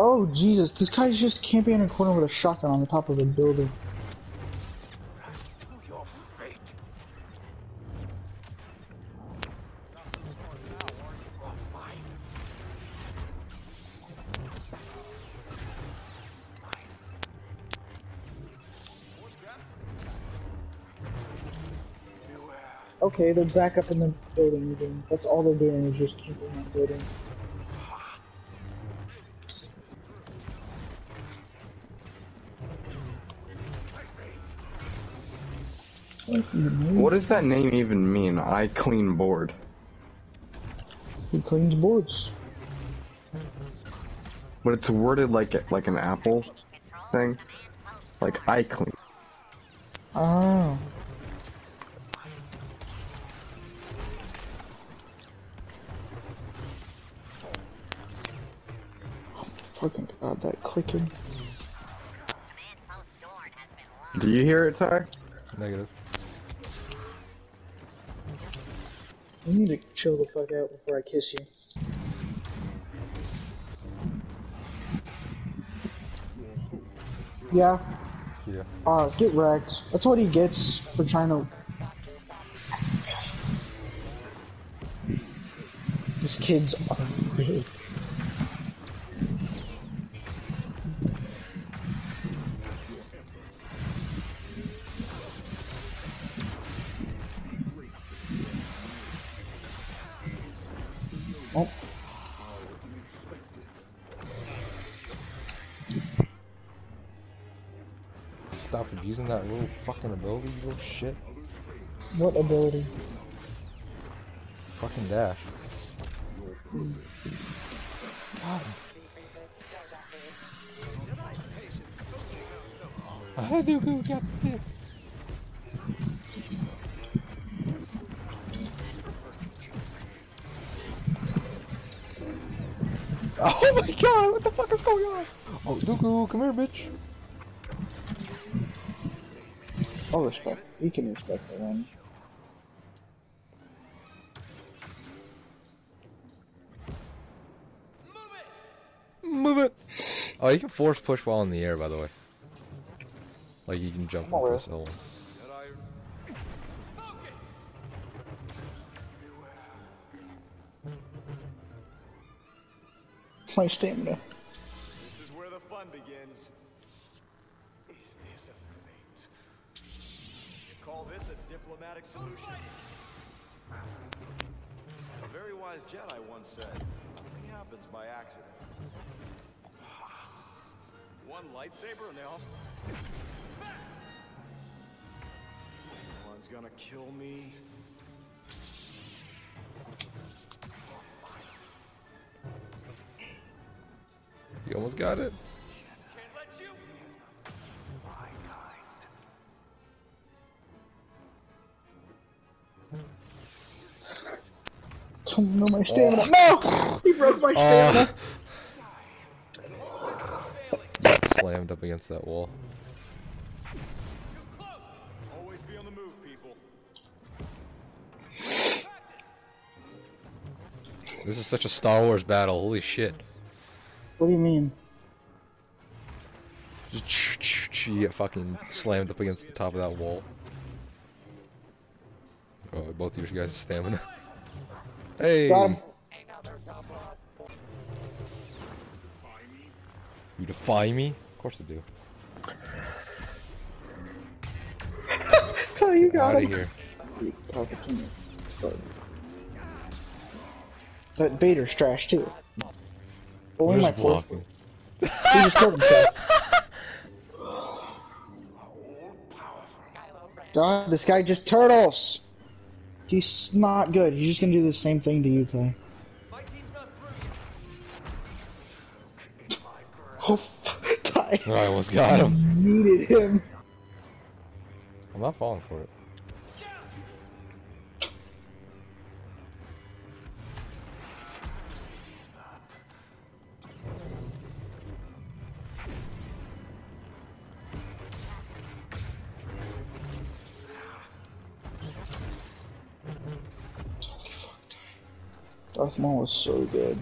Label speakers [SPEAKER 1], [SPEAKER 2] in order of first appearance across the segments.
[SPEAKER 1] Oh Jesus! This guy's just camping in a corner with a shotgun on the top of a building. Okay, they're back up in the building again. That's all they're doing is just keeping that building.
[SPEAKER 2] What does that name even mean? I clean board.
[SPEAKER 1] He cleans boards.
[SPEAKER 2] But it's worded like like an apple thing. Like I clean.
[SPEAKER 1] Oh. Fucking god, that clicking.
[SPEAKER 2] Do you hear it, Ty?
[SPEAKER 3] Negative.
[SPEAKER 1] You need to chill the fuck out before I kiss you. Yeah.
[SPEAKER 3] Yeah.
[SPEAKER 1] Uh, get wrecked. That's what he gets for trying to. This kid's are Oh,
[SPEAKER 3] Stop abusing that little fucking ability, you little shit.
[SPEAKER 1] what ability?
[SPEAKER 3] Fucking dash. God. I do who got this. Oh my god, what the fuck is going on? Oh, Dooku, come here, bitch.
[SPEAKER 1] Oh, respect. You can respect the one.
[SPEAKER 3] Move it. Oh, you can force push while in the air, by the way. Like you can jump and
[SPEAKER 1] aware.
[SPEAKER 3] press L1.
[SPEAKER 1] My stamina.
[SPEAKER 4] This is where the fun begins. Is this a fate? You call this a diplomatic solution? A very wise Jedi once said, nothing happens by accident. One lightsaber and they all... One's gonna kill me.
[SPEAKER 3] You almost got it.
[SPEAKER 1] Oh, no, my stamina. Oh. No! He broke my oh. stamina.
[SPEAKER 3] Got slammed up against that wall.
[SPEAKER 4] Always be on the move, people.
[SPEAKER 3] This is such a Star Wars battle. Holy shit.
[SPEAKER 1] What do you mean?
[SPEAKER 3] Just you get fucking slammed up against the top of that wall. Oh, both of you guys' stamina. Hey!
[SPEAKER 1] Got him.
[SPEAKER 3] You defy me? Of course I do.
[SPEAKER 1] Tell you got
[SPEAKER 3] Out of
[SPEAKER 1] him.
[SPEAKER 3] here.
[SPEAKER 1] That Vader's trash too. Only my
[SPEAKER 3] Who's
[SPEAKER 1] fourth.
[SPEAKER 3] blocking?
[SPEAKER 1] He just killed himself. God, this guy just turtles. He's not good. He's just gonna do the same thing to you, Ty. Oh, Ty
[SPEAKER 3] I almost got him.
[SPEAKER 1] needed him.
[SPEAKER 3] I'm not falling for it.
[SPEAKER 1] Darth Maul was so good.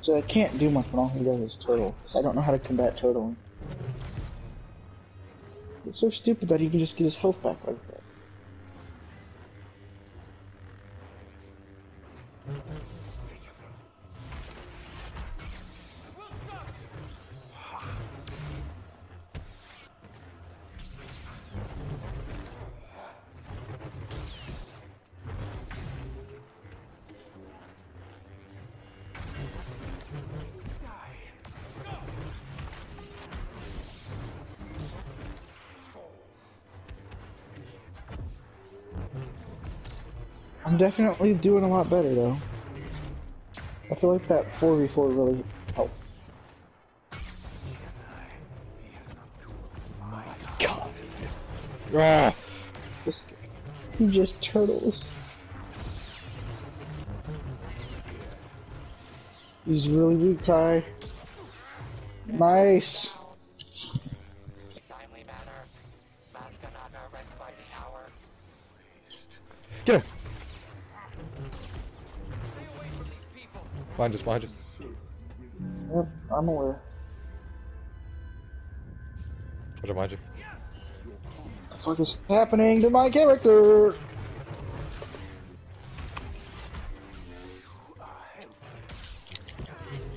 [SPEAKER 1] So I can't do much when all he does is turtle, because I don't know how to combat turtling. It's so stupid that he can just get his health back like that. I'm definitely doing a lot better though. I feel like that 4v4 really helped.
[SPEAKER 3] Ah!
[SPEAKER 1] This guy, he just turtles. He's really weak, Ty. Nice.
[SPEAKER 5] timely manner. Maskanaka rent by the hour.
[SPEAKER 3] Get her! Behind us, behind us.
[SPEAKER 1] Yep, I'm aware.
[SPEAKER 3] Watch out behind you.
[SPEAKER 1] What the fuck is happening to my character?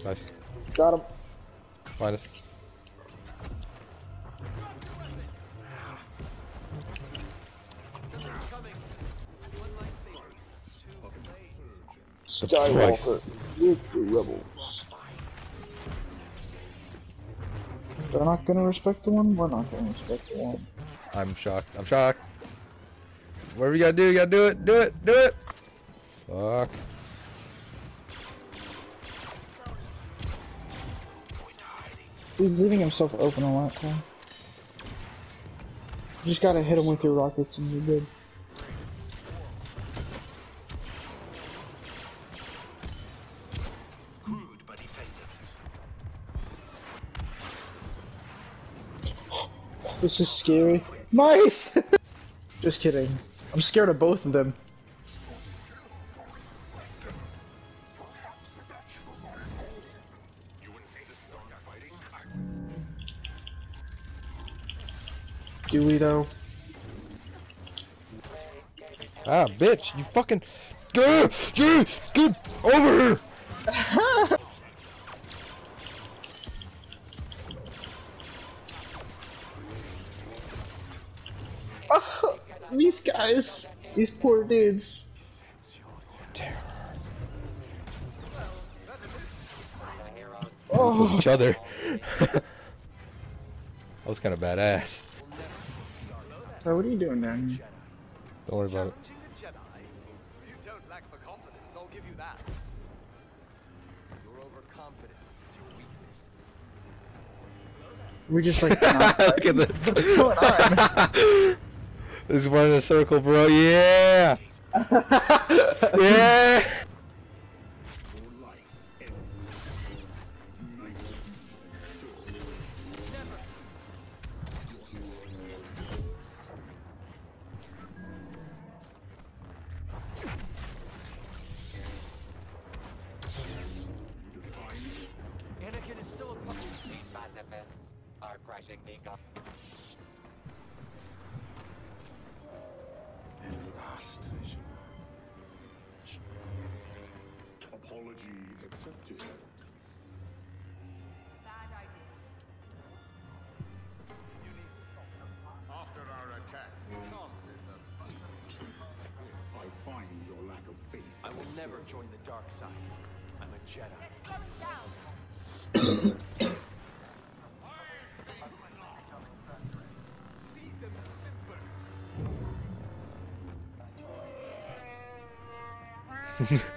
[SPEAKER 3] Nice.
[SPEAKER 1] Got him.
[SPEAKER 3] Behind us.
[SPEAKER 1] Skywalker with the rebels. They're not gonna respect the one. We're not gonna respect the one.
[SPEAKER 3] I'm shocked. I'm shocked. Whatever you gotta do, you gotta do it. Do it. Do it. Fuck.
[SPEAKER 1] He's leaving himself open a lot, time. You just gotta hit him with your rockets and you're good. This is scary. Nice! just kidding. I'm scared of both of them. Do we though?
[SPEAKER 3] Ah, bitch! You fucking. Get, get, get over here!
[SPEAKER 1] guys, these poor dudes.
[SPEAKER 3] Terror.
[SPEAKER 5] The heroes
[SPEAKER 1] Oh,
[SPEAKER 3] Each other. that was kind of badass.
[SPEAKER 1] so what are you doing here?
[SPEAKER 3] Don't worry about it.
[SPEAKER 4] Challenging a You don't lack for confidence, I'll give you that. Overconfidence is your weakness.
[SPEAKER 1] We just like
[SPEAKER 3] Look at this.
[SPEAKER 1] What's going on?
[SPEAKER 3] this is one in a circle, bro. Yeah! Yeah!
[SPEAKER 4] Anakin is still a puppet.
[SPEAKER 5] pacifists are crushing the go-
[SPEAKER 6] Bad idea.
[SPEAKER 7] After our attack,
[SPEAKER 4] Chances of...
[SPEAKER 7] I find your lack of faith.
[SPEAKER 4] I will never join the dark side. I'm a Jedi.
[SPEAKER 6] They're slowing down.
[SPEAKER 4] See them simper.